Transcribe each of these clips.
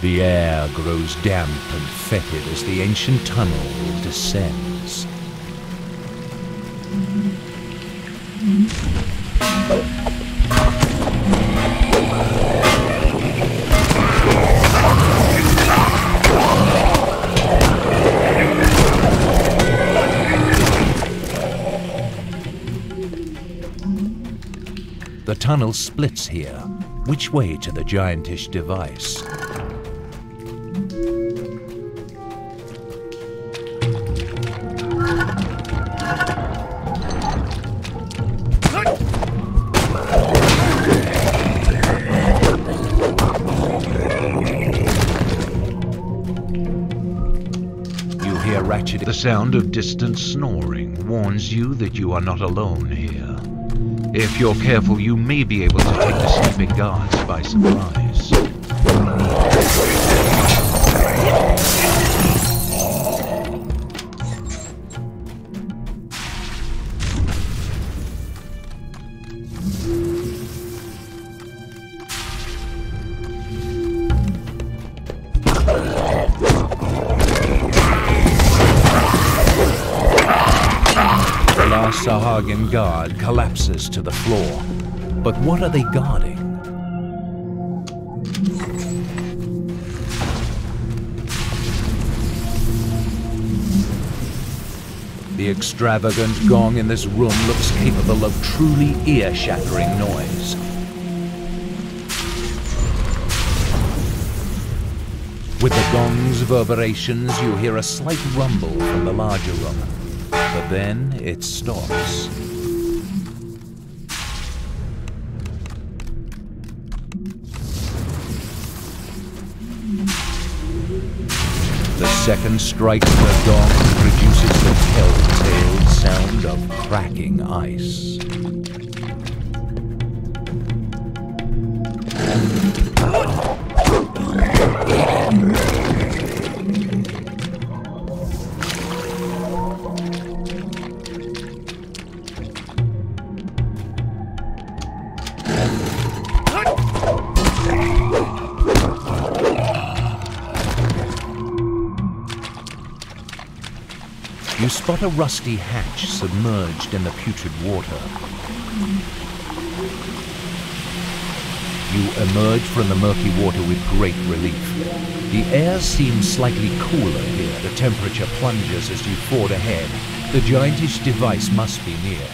The air grows damp and fetid as the ancient tunnel descends. The tunnel splits here. Which way to the giantish device? The sound of distant snoring warns you that you are not alone here. If you're careful, you may be able to take the sleeping guards by surprise. The Sahuagin guard collapses to the floor. But what are they guarding? The extravagant gong in this room looks capable of truly ear-shattering noise. With the gong's reverberations, you hear a slight rumble from the larger room. Then it stops. The second strike of the gong produces the telltale sound of cracking ice. You spot a rusty hatch submerged in the putrid water. You emerge from the murky water with great relief. The air seems slightly cooler here. The temperature plunges as you ford ahead. The giantish device must be near.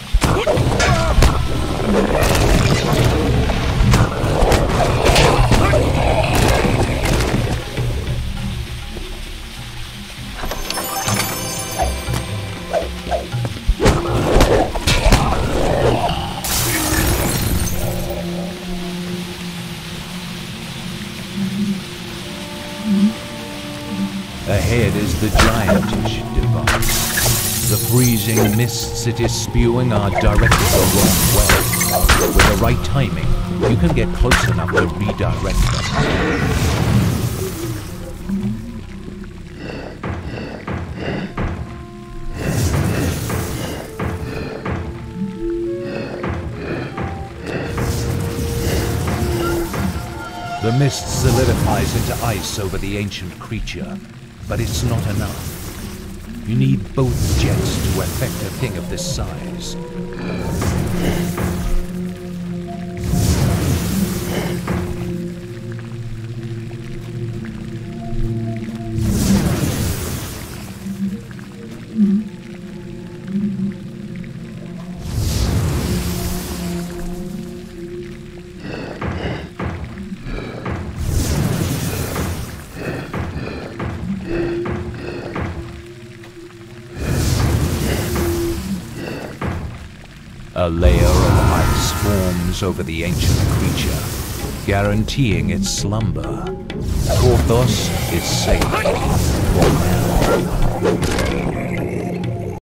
Ahead is the giantish device. The freezing mists it is spewing are directed the wrong way. With the right timing, you can get close enough to redirect them. The mist solidifies into ice over the ancient creature, but it's not enough. You need both jets to affect a thing of this size. A layer of ice forms over the ancient creature, guaranteeing its slumber. Korthos is safe for now.